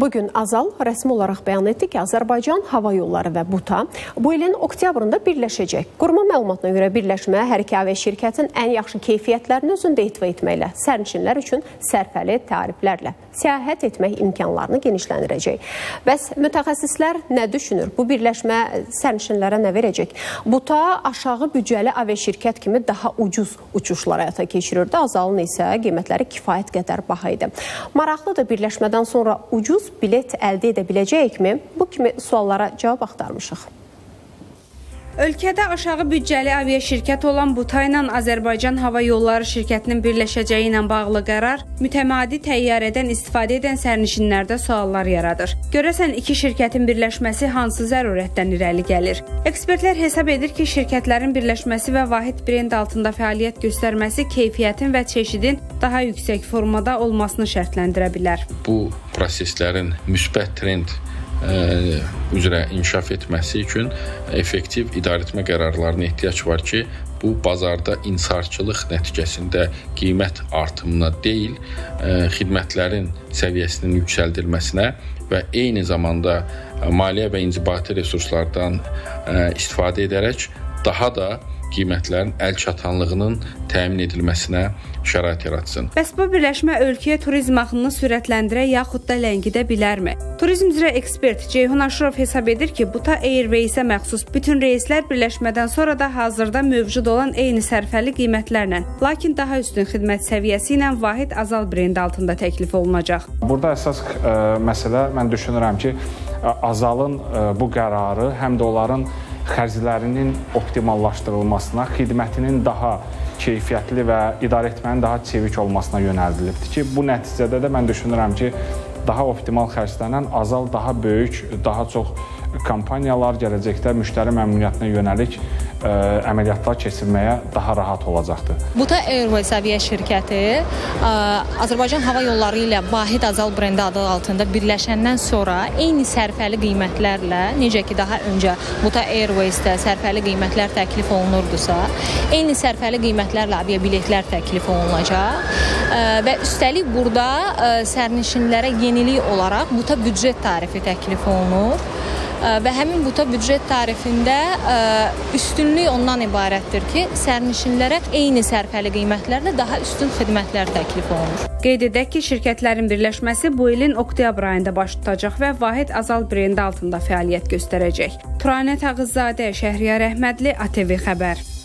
Bu gün Azal rəsmi olaraq bəyan etdi ki, Azərbaycan Hava Yolları və BUTA bu ilin oktyabrında birləşəcək. Quruma məlumatına görə birləşmə hər iki aviaşirkətin ən yaxşı keyfiyyətlərini özündə itva etməklə, sərnişinlər üçün sərfəli tariflərlə səyahət etmək imkanlarını genişləndirəcək. Bəs mütəxəssislər nə düşünür? Bu birləşmə sərnişinlərə nə verəcək? BUTA aşağı büdcəli aviaşirkət kimi daha ucuz uçuşlar həyata keçirirdi. Azalın isə qiymətləri kifayət qədər baha idi. Maraqlıdır birləşmədən sonra ucuz bilet əldə edə biləcəyikmi? Bu kimi suallara cavab axtarmışıq. Ölkədə aşağı büdcəli aviaşirkət olan BUTA ilə Azərbaycan Hava Yolları şirkətinin birləşəcəyi ilə bağlı qərar mütəmadi təyyarədən istifadə edən sərnişinlərdə suallar yaradır. Görəsən iki şirkətin birləşməsi hansı zərurətdən irəli gəlir? Ekspertlər hesab edir ki, şirkətlərin birləşməsi və vahid brend altında fəaliyyət göstərməsi keyfiyyətin və çeşidin daha yüksək formada olmasını şərtləndirə bilər. Bu proseslərin müsbət trend üzrə inkişaf etməsi üçün effektiv idarəetmə qərarlarına ehtiyac var ki, bu bazarda insarçılıq nəticəsində qiymət artımına deyil, xidmətlərin səviyyəsinin yüksəldilməsinə və eyni zamanda maliyyə və inzibati resurslardan istifadə edərək daha da qiymətlərin əl çatanlığının təmin edilməsinə şərait yaratsın. Bəs bu birləşmə ölkəyə turizm axınını sürətləndirə yaxud da ləngidə bilərmi? Turizm üzrə ekspert Ceyhun Aşırov hesab edir ki, BUTA Airways-ə məxsus bütün reyslər birləşmədən sonra da hazırda mövcud olan eyni sərfəli qiymətlərlə, lakin daha üstün xidmət səviyyəsi ilə Vahid Azal brendi altında təklif olunacaq. Burada əsas ə, məsələ mən düşünürəm ki, Azalın ə, bu qərarı həm də onların xərclərinin optimallaşdırılmasına, xidmətinin daha keyfiyyətli və idarə etmənin daha çevik olmasına yönəldilibdir ki, bu nəticədə də mən düşünürəm ki, daha optimal xərclənən azal daha böyük, daha çox kompaniyalar gələcəkdə müştəri məmnuniyyətinə yönəlik əməliyyatlar keçirməyə daha rahat olacaqdır. BUTA Airways avia şirkəti ə, Azərbaycan Hava Yolları ilə Vahid Azal brendi adı altında birləşəndən sonra eyni sərfəli qiymətlərlə, necə ki daha öncə BUTA Airways-də sərfəli qiymətlər təklif olunurdusa, eyni sərfəli qiymətlərlə aviabiletlər təklif olunacaq ə, və üstəlik burada ə, sərnişinlərə yenilik olaraq BUTA büdcet tarifi təklif olunur və həmin buta büdcet tarifində üstünlük ondan ibarətdir ki, sərnişinlərə eyni sərfəli qiymətlərlə daha üstün xidmətlər təklif olunur. Qeyd edək ki, şirkətlərin birləşməsi bu ilin oktyabr ayında baş tutacaq və Vahid Azal brendi altında fəaliyyət göstərəcək. Turanə Tağızzadə, Şəhriyar Əhmədli, ATV xəbər.